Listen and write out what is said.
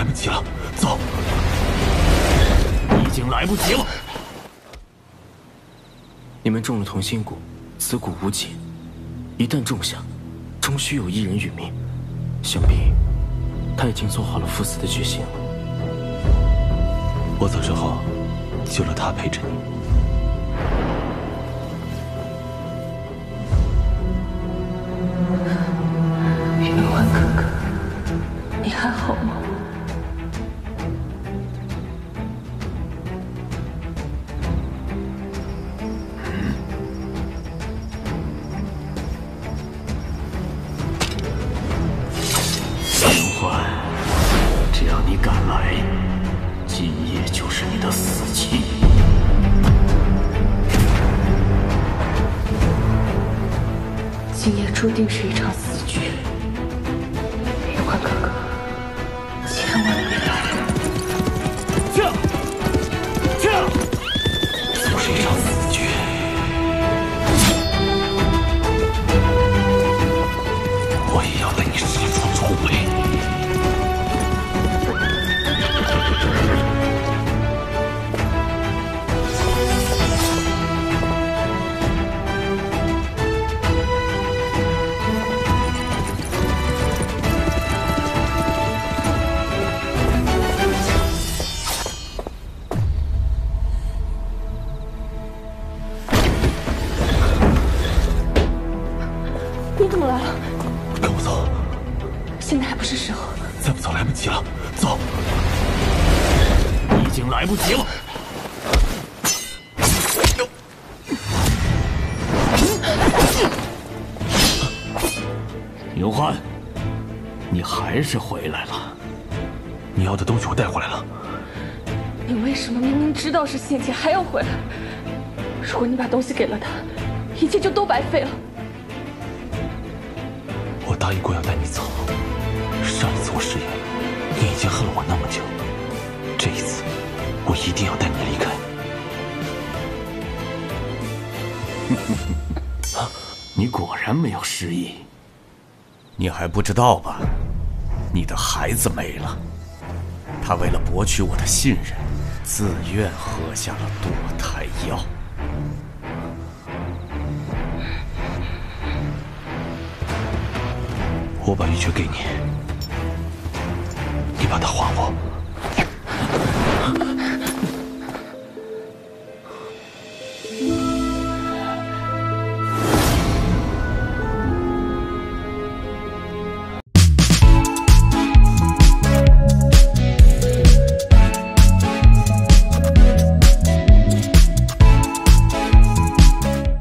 来不及了，走！已经来不及了。你们中了同心蛊，此蛊无解，一旦中下，终须有一人殒命。想必他已经做好了赴死的决心了。我走之后，就留他陪着你。玉环哥哥，注定是一场死局，玉环哥哥，千万别打。将，你怎么来了？跟我走，现在还不是时候。再不走来不及了，走！已经来不及了。刘欢，你还是回来了。你要的东西我带回来了。你为什么明明知道是陷阱还要回来？如果你把东西给了他，一切就都白费了。答应过要带你走。上一次我失言，你已经恨了我那么久，这一次我一定要带你离开。你果然没有失忆。你还不知道吧？你的孩子没了，他为了博取我的信任，自愿喝下了堕胎药。我把玉珏给你，你把它还我。